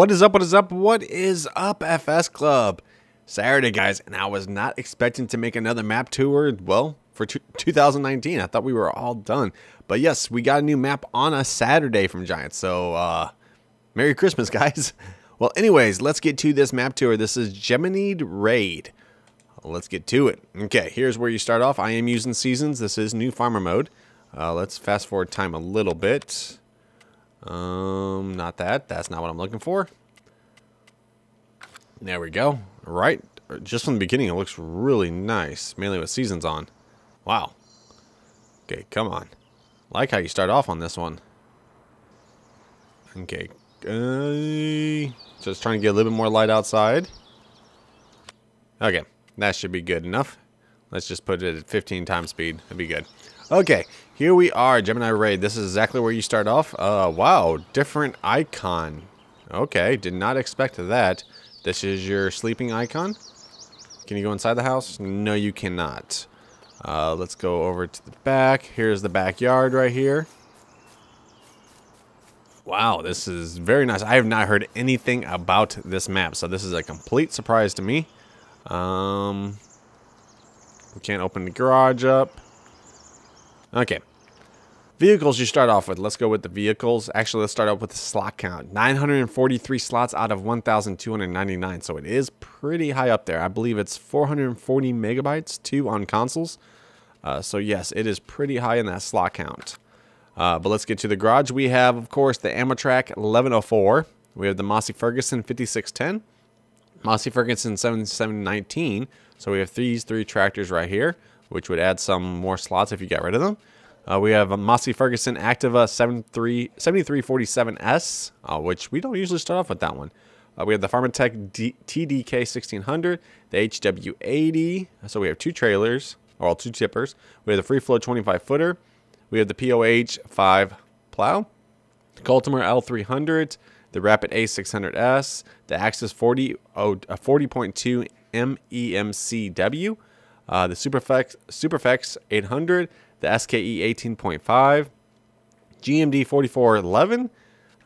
What is up? What is up? What is up, FS Club? Saturday, guys, and I was not expecting to make another map tour, well, for 2019. I thought we were all done. But yes, we got a new map on a Saturday from Giants, so uh, Merry Christmas, guys. Well, anyways, let's get to this map tour. This is Gemeinde Rade. Let's get to it. Okay, here's where you start off. I am using Seasons. This is new farmer mode. Uh, let's fast forward time a little bit. Um, not that. That's not what I'm looking for. There we go. Right. Just from the beginning, it looks really nice. Mainly with seasons on. Wow. Okay, come on. Like how you start off on this one. Okay. Uh, just trying to get a little bit more light outside. Okay. That should be good enough. Let's just put it at 15 times speed. That'd be good. Okay, here we are, Gemeinde Rade. This is exactly where you start off. Uh, wow, different icon. Okay, did not expect that. This is your sleeping icon. Can you go inside the house? No, you cannot. Uh, let's go over to the back. Here's the backyard right here. Wow, this is very nice. I have not heard anything about this map, so this is a complete surprise to me. Um, we can't open the garage up. Okay. Vehicles you start off with. Let's go with the vehicles. Actually, let's start off with the slot count. 943 slots out of 1,299. So it is pretty high up there. I believe it's 440 megabytes, too, on consoles. Uh, so yes, it is pretty high in that slot count. Uh, but let's get to the garage. We have, of course, the Amtrak 1104. We have the Massey Ferguson 5610. Massey Ferguson 7719. So we have these three tractors right here which would add some more slots if you get rid of them. Uh, we have a Massey Ferguson Activa 7347S, uh, which we don't usually start off with that one. Uh, we have the Farmtech D TDK 1600, the HW80. So we have two trailers, or two tippers. We have the Free Flow 25 footer. We have the POH 5 plow, the Kultimer L300, the Rapid A600S, the Axis 40 oh, 40.2 MEMCW, uh, the Superflex, Superflex 800, the SKE 18.5, GMD 4411,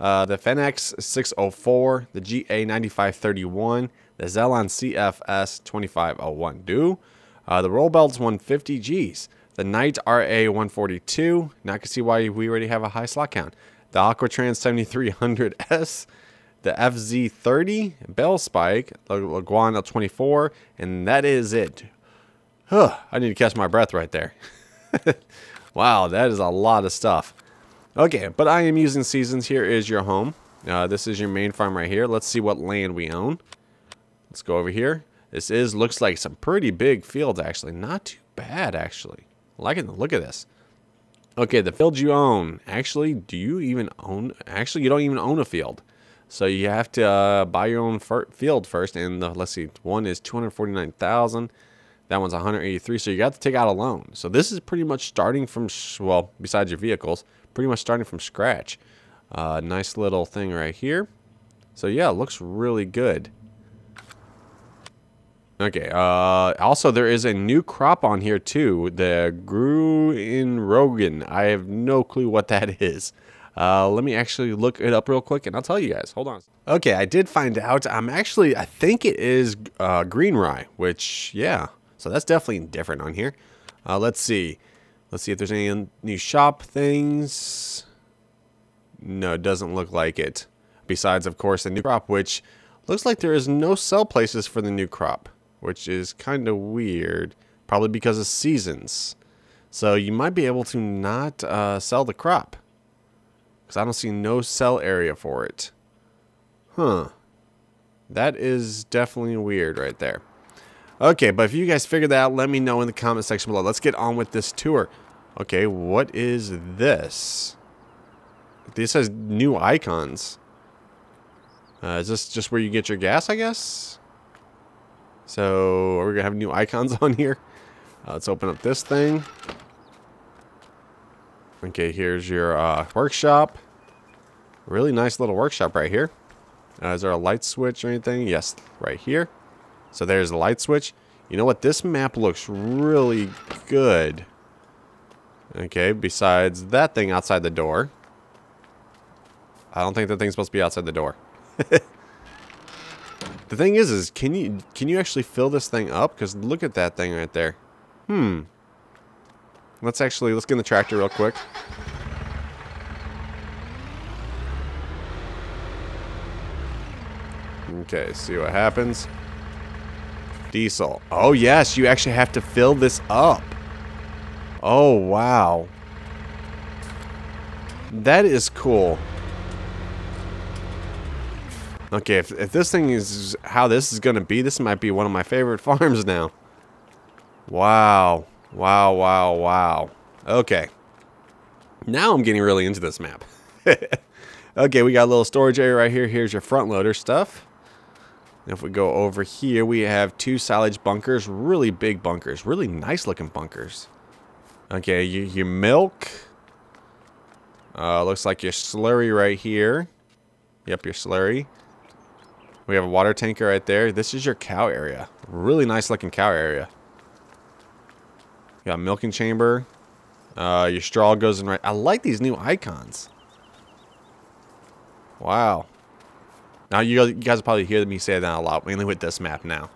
uh, the Fenix 604, the GA 9531, the Zelon CFS 2501 Do, uh, the Roll Belts 150 Gs, the Knight RA 142. Now I can see why we already have a high slot count. The Aquatrans 7300S, the FZ30, Bell Spike, the Laguana 24, and that is it. Huh, I need to catch my breath right there. wow, that is a lot of stuff. Okay, but I am using Seasons. Here is your home. Uh, this is your main farm right here. Let's see what land we own. Let's go over here. This is looks like some pretty big fields, actually. Not too bad, actually. Liking the look at this. Okay, the field you own. Actually, do you even own... Actually, you don't even own a field. So you have to uh, buy your own field first. And the, let's see, one is 249000 that one's 183. So you got to take out a loan. So this is pretty much starting from, well, besides your vehicles, pretty much starting from scratch. Uh, nice little thing right here. So yeah, looks really good. Okay, uh, also there is a new crop on here too, the Grünen-Roggen. I have no clue what that is. Uh, let me actually look it up real quick and I'll tell you guys. Hold on. Okay, I did find out. I'm actually, I think it is uh, green rye, which, yeah, so that's definitely different on here. Uh, let's see. Let's see if there's any new shop things. No, it doesn't look like it. Besides, of course, the new crop, which looks like there is no sell places for the new crop, which is kind of weird. Probably because of seasons. So you might be able to not uh, sell the crop. Because I don't see no sell area for it. Huh. That is definitely weird right there. Okay, but if you guys figured that out, let me know in the comment section below. Let's get on with this tour. Okay, what is this? This has new icons. Uh, is this just where you get your gas, I guess? So, are we going to have new icons on here? Uh, let's open up this thing. Okay, here's your uh, workshop. Really nice little workshop right here. Uh, is there a light switch or anything? Yes, right here. So there's the light switch. You know what? This map looks really good. Okay, besides that thing outside the door. I don't think that thing's supposed to be outside the door. The thing is, is can you can you actually fill this thing up? Because look at that thing right there. Hmm. Let's actually let's get in the tractor real quick. Okay, see what happens. Diesel. Oh yes, you actually have to fill this up. Oh wow. That is cool. Okay, if, if this thing is how this is going to be, this might be one of my favorite farms now. Wow. Wow, wow, wow. Okay. Now I'm getting really into this map. okay, we got a little storage area right here. Here's your front loader stuff. If we go over here, we have two silage bunkers. Really big bunkers. Really nice looking bunkers. Okay, your, your milk. Uh, looks like your slurry right here. Yep, your slurry. We have a water tanker right there. This is your cow area. Really nice looking cow area. You got milking chamber. Uh, your straw goes in right. I like these new icons. Wow. Now you guys probably hear me say that a lot, mainly with this map now.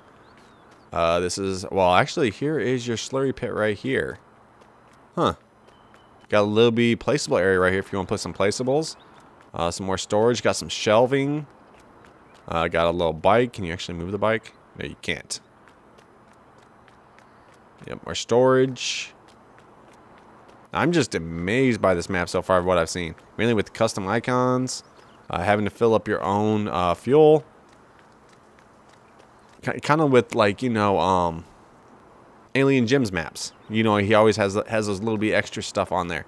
Uh, this is, well, actually, here is your slurry pit right here. Huh. Got a little bit placeable area right here if you want to put some placeables. Uh, some more storage. Got some shelving. Uh, got a little bike. Can you actually move the bike? No, you can't. Yep, more storage. I'm just amazed by this map so far, of what I've seen. Mainly with custom icons, uh, having to fill up your own uh, fuel. Kind of with like, you know, um, Alien Jim's maps. You know, he always has has those little bit extra stuff on there.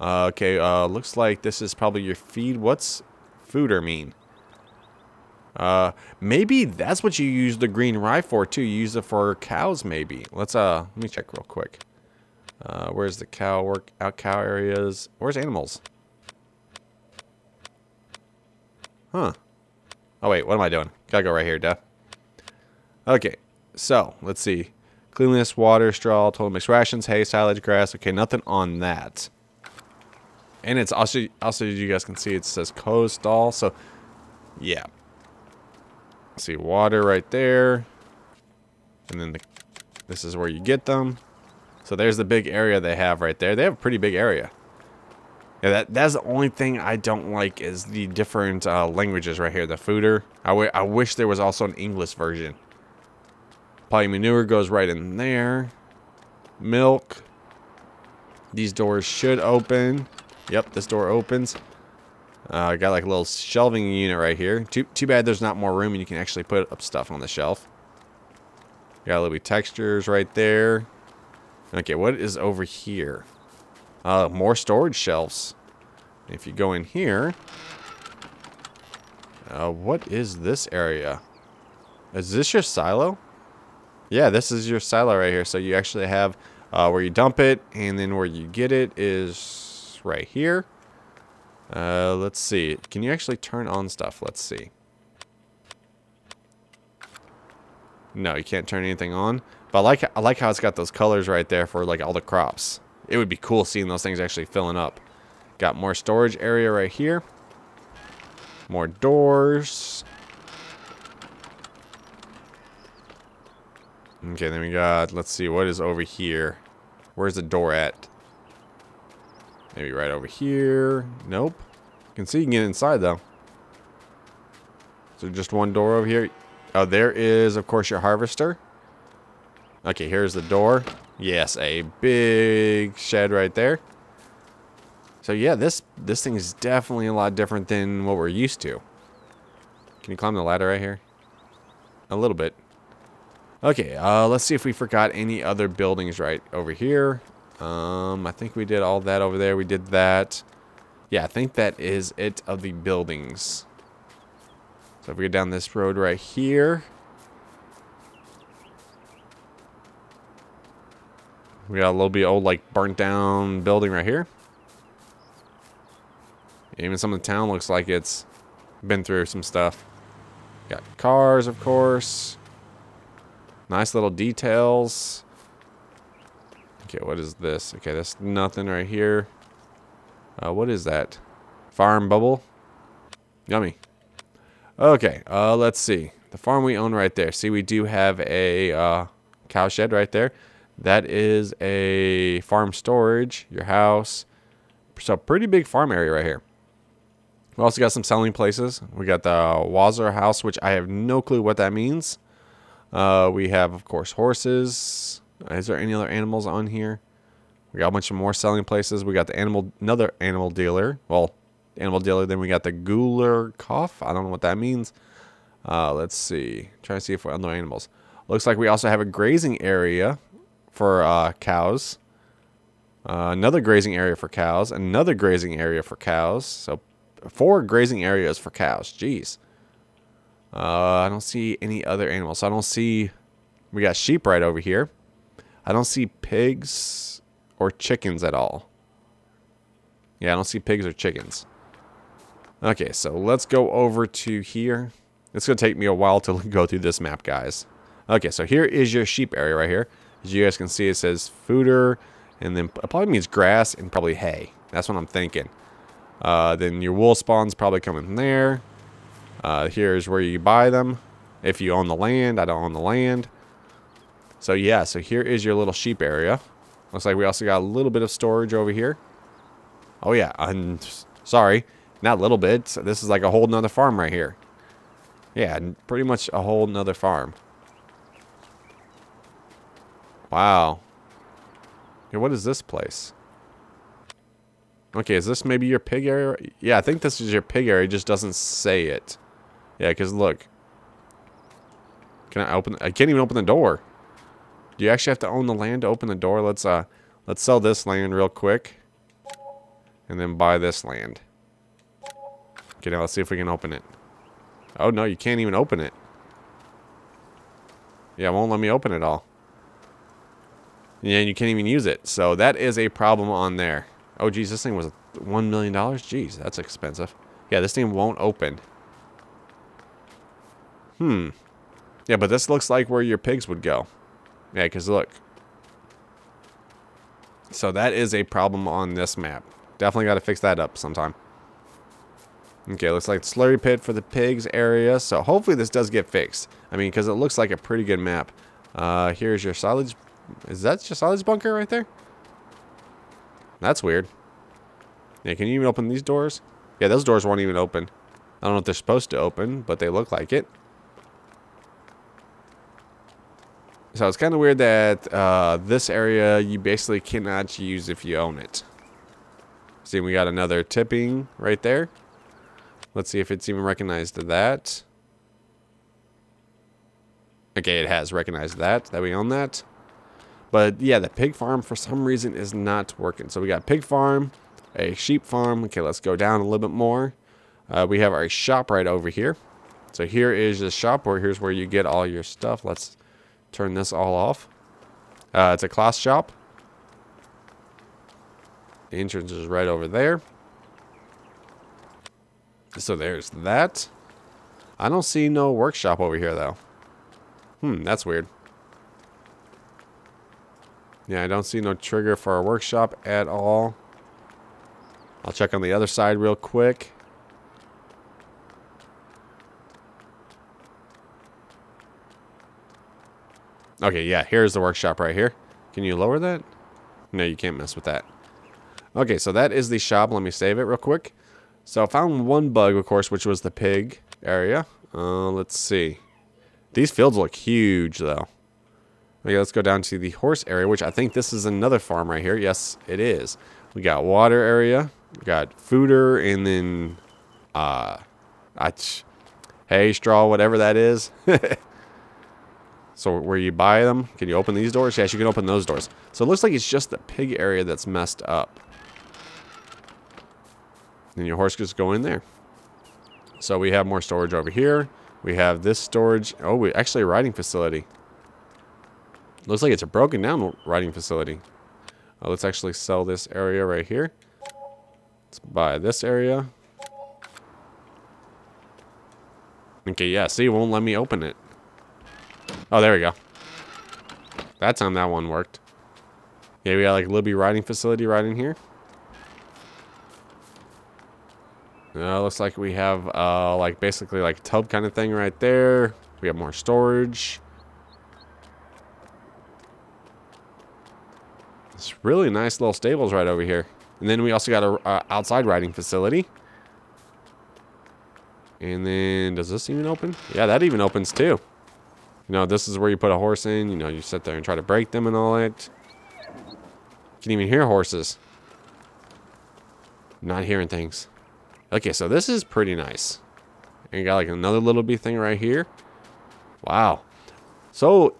Uh, okay, uh, looks like this is probably your feed. What's fooder mean? Uh, maybe that's what you use the green rye for too. You use it for cows, maybe. Let's uh, let me check real quick. Uh, where's the cow work out cow areas? Where's animals? Huh. Oh wait, what am I doing? Gotta go right here, duh. Okay, so let's see. Cleanliness, water, straw, total mixed rations, hay, silage, grass. Okay, nothing on that. And it's also also you guys can see it says coastal. So yeah, see water right there. And then the, this is where you get them. So there's the big area they have right there. They have a pretty big area. Yeah, that, that's the only thing I don't like is the different uh, languages right here. The fooder. I, I wish there was also an English version. Potty manure goes right in there. Milk. These doors should open. Yep, this door opens. I uh, got like a little shelving unit right here. Too, too bad there's not more room and you can actually put up stuff on the shelf. Got a little bit textures right there. Okay, what is over here? Uh, more storage shelves. If you go in here, uh, what is this area? Is this your silo? Yeah, this is your silo right here. So you actually have uh, where you dump it, and then where you get it is right here. Uh, let's see. Can you actually turn on stuff? Let's see. No, you can't turn anything on. But I like I like how it's got those colors right there for like all the crops. It would be cool seeing those things actually filling up. Got more storage area right here. More doors. Okay, then we got, let's see, what is over here? Where's the door at? Maybe right over here. Nope. You can see you can get inside though. So just one door over here. Oh, there is, of course, your harvester. Okay, here's the door. Yes, a big shed right there. So yeah, this this thing is definitely a lot different than what we're used to. Can you climb the ladder right here? A little bit. Okay, uh, let's see if we forgot any other buildings right over here. Um, I think we did all that over there. We did that. Yeah, I think that is it of the buildings. So if we go down this road right here. We got a little bit old, like, burnt down building right here. Even some of the town looks like it's been through some stuff. Got cars, of course. Nice little details. Okay, what is this? Okay, that's nothing right here. Uh, what is that? Farm bubble? Yummy. Okay, uh, let's see. the farm we own right there. See, we do have a uh, cow shed right there. That is a farm storage, your house. So pretty big farm area right here. We also got some selling places. We got the Wazzer house, which I have no clue what that means. Uh, we have, of course, horses. Is there any other animals on here? We got a bunch of more selling places. We got the animal, another animal dealer. Well, animal dealer. Then we got the Guler Cough. I don't know what that means. Uh, let's see. Try to see if we're other animals. Looks like we also have a grazing area for uh, cows. Uh, another grazing area for cows. Another grazing area for cows. So four grazing areas for cows. Jeez. Uh, I don't see any other animals. So I don't see. We got sheep right over here. I don't see pigs or chickens at all. Yeah, I don't see pigs or chickens. Okay, so let's go over to here. It's going to take me a while to go through this map, guys. Okay, so here is your sheep area right here. As you guys can see, it says fooder, and then it probably means grass and probably hay. That's what I'm thinking. Uh, then your wool spawn's probably coming there. Uh, here's where you buy them. If you own the land, I don't own the land. So yeah, so here is your little sheep area. Looks like we also got a little bit of storage over here. Oh yeah, I'm sorry, not a little bit. This is like a whole nother farm right here. Yeah, pretty much a whole nother farm. Wow. What is this place? Okay, is this maybe your pig area? Yeah, I think this is your pig area. It just doesn't say it. Yeah, because look. Can I open? I can't even open the door. Do you actually have to own the land to open the door? Let's uh, let's sell this land real quick, and then buy this land. Okay, now let's see if we can open it. Oh no, you can't even open it. Yeah, it won't let me open it all. Yeah, and you can't even use it. So that is a problem on there. Oh, geez, this thing was $1 million? Jeez, that's expensive. Yeah, this thing won't open. Hmm. Yeah, but this looks like where your pigs would go. Yeah, because look. So that is a problem on this map. Definitely got to fix that up sometime. Okay, looks like slurry pit for the pigs area. So hopefully this does get fixed. I mean, because it looks like a pretty good map. Uh, here's your silage. Is that your silage bunker right there? That's weird. Yeah, can you even open these doors? Yeah, those doors won't even open. I don't know if they're supposed to open, but they look like it. So it's kind of weird that uh, this area you basically cannot use if you own it. See, we got another tipping right there. Let's see if it's even recognized that. Okay, it has recognized that, that we own that. But yeah, the pig farm for some reason is not working. So we got pig farm, a sheep farm. Okay, let's go down a little bit more. Uh, we have our shop right over here. So here is the shop where here's where you get all your stuff. Let's turn this all off. Uh, it's a class shop. The entrance is right over there. So there's that. I don't see no workshop over here, though. Hmm, that's weird. Yeah, I don't see no trigger for a workshop at all. I'll check on the other side real quick. Okay, yeah, here's the workshop right here. Can you lower that? No, you can't mess with that. Okay, so that is the shop. Let me save it real quick. So I found one bug, of course, which was the pig area. Uh, let's see. These fields look huge, though. Okay, let's go down to the horse area, which I think this is another farm right here. Yes, it is. We got water area. We got fooder, and then uh, hay, straw, whatever that is. so where you buy them, can you open these doors? Yes, you can open those doors. So it looks like it's just the pig area that's messed up. And your horse just go in there. So we have more storage over here. We have this storage. Oh, we actually a riding facility. Looks like it's a broken down riding facility. Uh, let's actually sell this area right here. Let's buy this area. Okay, yeah, see, it won't let me open it. Oh, there we go. That time that one worked. Yeah, we got like Libby riding facility right in here. Uh, looks like we have uh, like basically like tub kind of thing right there. We have more storage. Really nice little stables right over here. And then we also got a outside riding facility. And then, does this even open? Yeah, that even opens too. You know, this is where you put a horse in. You know, you sit there and try to break them and all that. You can even hear horses. Not hearing things. Okay, so this is pretty nice. And you got like another little bee thing right here. Wow. So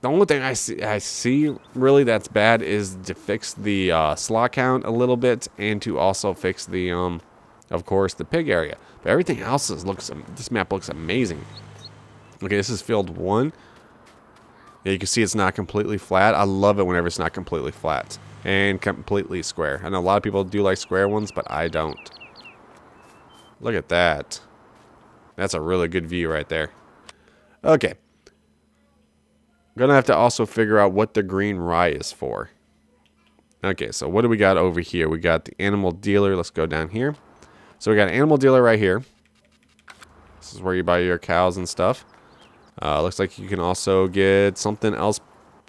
the only thing I see, I see really that's bad is to fix the uh, slot count a little bit and to also fix the, um, of course, the pig area. But everything else is, looks, this map looks amazing. Okay, this is field one. Yeah, you can see it's not completely flat. I love it whenever it's not completely flat and completely square. I know a lot of people do like square ones, but I don't. Look at that. That's a really good view right there. Okay. Gonna have to also figure out what the green rye is for. Okay, so what do we got over here? We got the animal dealer. Let's go down here. So we got an animal dealer right here. This is where you buy your cows and stuff. Uh, looks like you can also get something else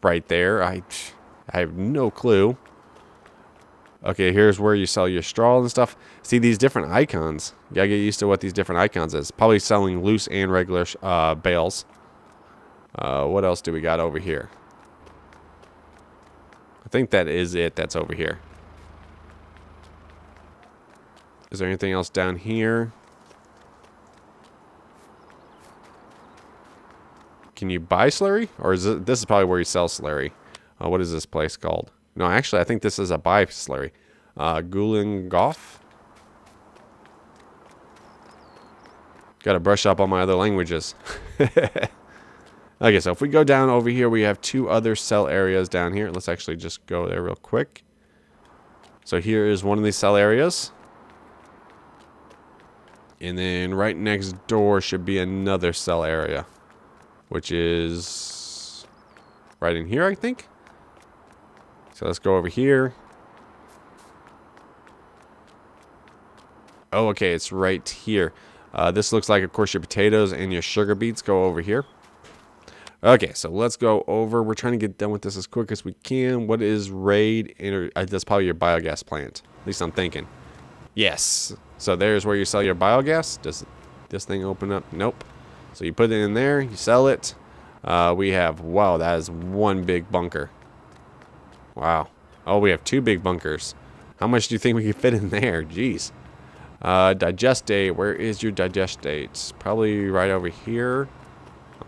right there. I, I have no clue. Okay, here's where you sell your straw and stuff. See these different icons. You gotta get used to what these different icons is. Probably selling loose and regular uh, bales. Uh, what else do we got over here? I think that is it that's over here. Is there anything else down here? Can you buy slurry? Or is it, this is probably where you sell slurry. Uh, what is this place called? No, actually, I think this is a buy slurry. Uh, Goff. Got to brush up on my other languages. okay, so if we go down over here, we have two other cell areas down here. Let's actually just go there real quick. So here is one of these cell areas. And then right next door should be another cell area. Which is right in here, I think. So let's go over here. Oh, okay, it's right here. Uh, this looks like, of course, your potatoes and your sugar beets go over here. Okay, so let's go over. We're trying to get done with this as quick as we can. What is RAID? Uh, that's probably your biogas plant. At least I'm thinking. Yes. So there's where you sell your biogas. Does this thing open up? Nope. So you put it in there. You sell it. Uh, we have, wow, that is one big bunker. Wow. Oh, we have two big bunkers. How much do you think we can fit in there? Jeez. Uh, digestate. Where is your digestate? Probably right over here.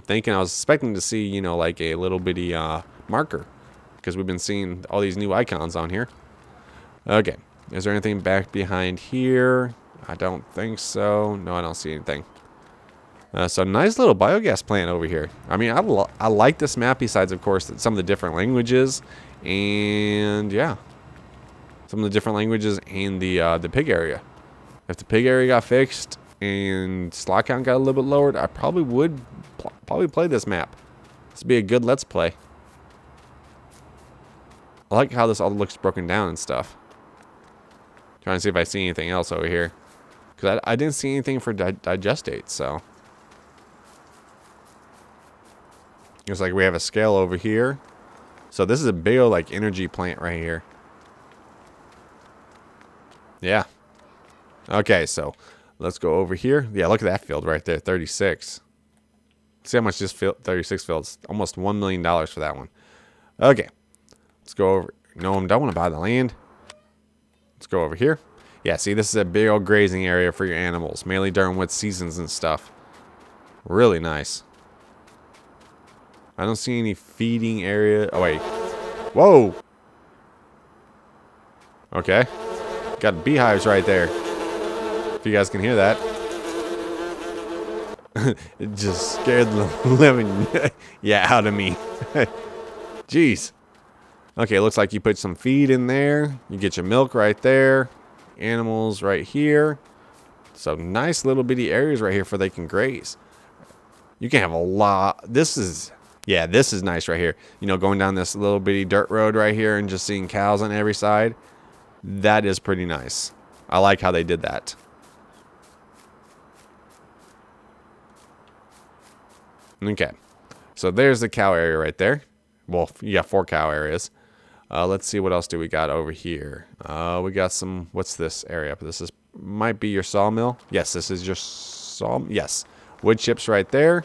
Thinking I was expecting to see, you know, like a little bitty uh, marker. Because we've been seeing all these new icons on here. Okay. Is there anything back behind here? I don't think so. No, I don't see anything. Uh, so nice little biogas plant over here. I mean, I, I like this map besides, of course, some of the different languages. And yeah, some of the different languages and the, uh, the pig area. If the pig area got fixed and slot count got a little bit lowered, I probably would probably play this map. This would be a good let's play. I like how this all looks broken down and stuff. Trying to see if I see anything else over here. Because I, I, didn't see anything for di digestate, so. Looks like we have a scale over here. So this is a big old like energy plant right here. Yeah, Okay, so let's go over here. Yeah, look at that field right there, 36. See how much this field, 36 fields, almost $1 million for that one. Okay, let's go over. No, I don't want to buy the land. Let's go over here. Yeah, see, this is a big old grazing area for your animals, mainly during wet seasons and stuff. Really nice. I don't see any feeding area. Oh, wait. Whoa. Okay. Got beehives right there. If you guys can hear that. It just scared the living yeah out of me. Jeez. Okay, looks like you put some feed in there. You get your milk right there. Animals right here. So nice little bitty areas right here for they can graze. You can have a lot. This is, yeah, this is nice right here. You know, going down this little bitty dirt road right here and just seeing cows on every side. That is pretty nice. I like how they did that. Okay. So there's the cow area right there. Well, you got four cow areas. Uh, let's see what else do we got over here. Uh, we got some, what's this area? This is might be your sawmill. Yes, this is your saw. Yes, wood chips right there.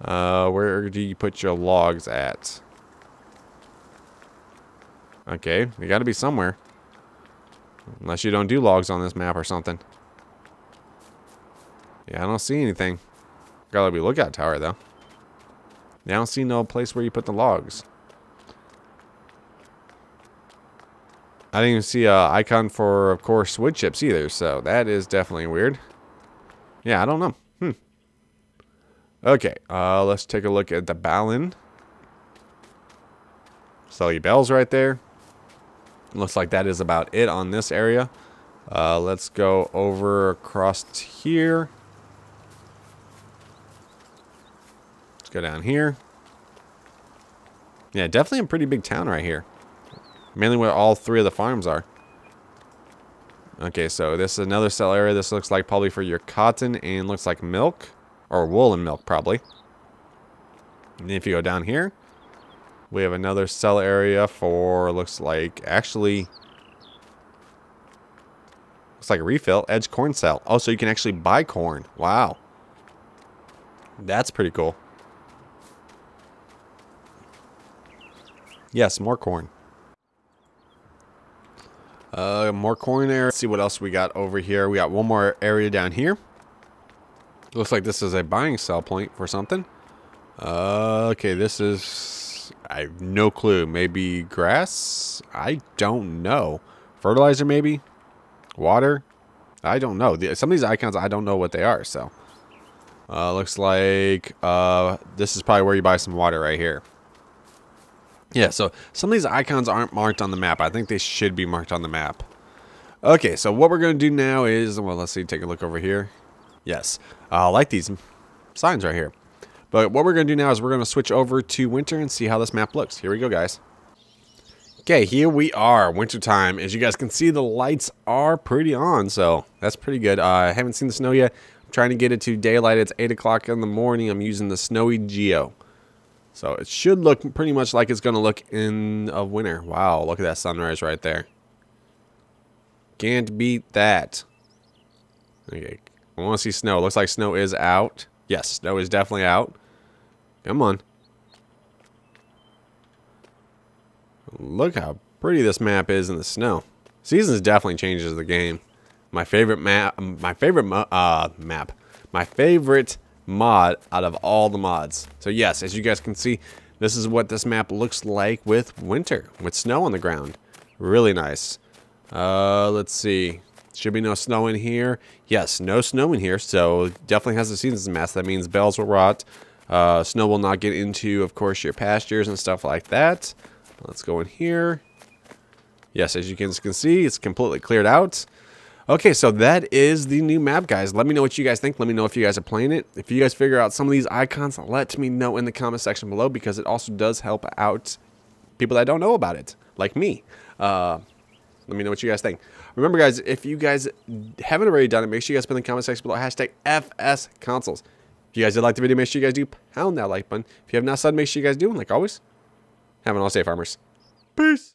Uh, where do you put your logs at? Okay, they got to be somewhere. Unless you don't do logs on this map or something. Yeah, I don't see anything. Gotta be lookout tower though. I don't see no place where you put the logs. I didn't even see a icon for, of course, wood chips either, so that is definitely weird. Yeah, I don't know. Hmm. Okay, uh, let's take a look at the ballon. Balin. your bells right there. Looks like that is about it on this area. Uh, let's go over across here. Let's go down here. Yeah, definitely a pretty big town right here. Mainly where all three of the farms are. Okay, so this is another cell area. This looks like probably for your cotton and looks like milk. Or wool and milk, probably. And if you go down here, we have another cell area for, looks like, actually... Looks like a refill. Edge corn cell. Oh, so you can actually buy corn. Wow. That's pretty cool. Yes, more corn. Uh, more corn there. Let's see what else we got over here. We got one more area down here. Looks like this is a buying sell point for something. Uh, okay, this is... I have no clue. Maybe grass? I don't know. Fertilizer, maybe? Water? I don't know. Some of these icons, I don't know what they are, so... Uh, looks like uh, this is probably where you buy some water right here. Yeah, so some of these icons aren't marked on the map. I think they should be marked on the map. Okay, so what we're going to do now is, well, let's see, take a look over here. Yes, I like these signs right here. But what we're going to do now is we're going to switch over to winter and see how this map looks. Here we go, guys. Okay, here we are, wintertime. As you guys can see, the lights are pretty on, so that's pretty good. Uh, I haven't seen the snow yet. I'm trying to get it to daylight. It's 8 o'clock in the morning. I'm using the Snowy Geo. So it should look pretty much like it's going to look in a winter. Wow, look at that sunrise right there. Can't beat that. Okay, I want to see snow. Looks like snow is out. Yes, snow is definitely out. Come on. Look how pretty this map is in the snow. Seasons definitely changes the game. My favorite map, my favorite uh, map, my favorite mod out of all the mods. So yes, as you guys can see, this is what this map looks like with winter, with snow on the ground. Really nice. Uh, let's see. Should be no snow in here. Yes, no snow in here, so definitely has a seasons mask. That means bells will rot. Uh, snow will not get into, of course, your pastures and stuff like that. Let's go in here. Yes, as you guys can see, it's completely cleared out. Okay, so that is the new map, guys. Let me know what you guys think. Let me know if you guys are playing it. If you guys figure out some of these icons, let me know in the comment section below because it also does help out people that don't know about it, like me. Uh, let me know what you guys think. Remember, guys, if you guys haven't already done it, make sure you guys put in the comment section below hashtag FS Consoles. If you guys did like the video, make sure you guys do pound that like button. If you have not subbed, make sure you guys do. And like always, have an all safe farmers. Peace.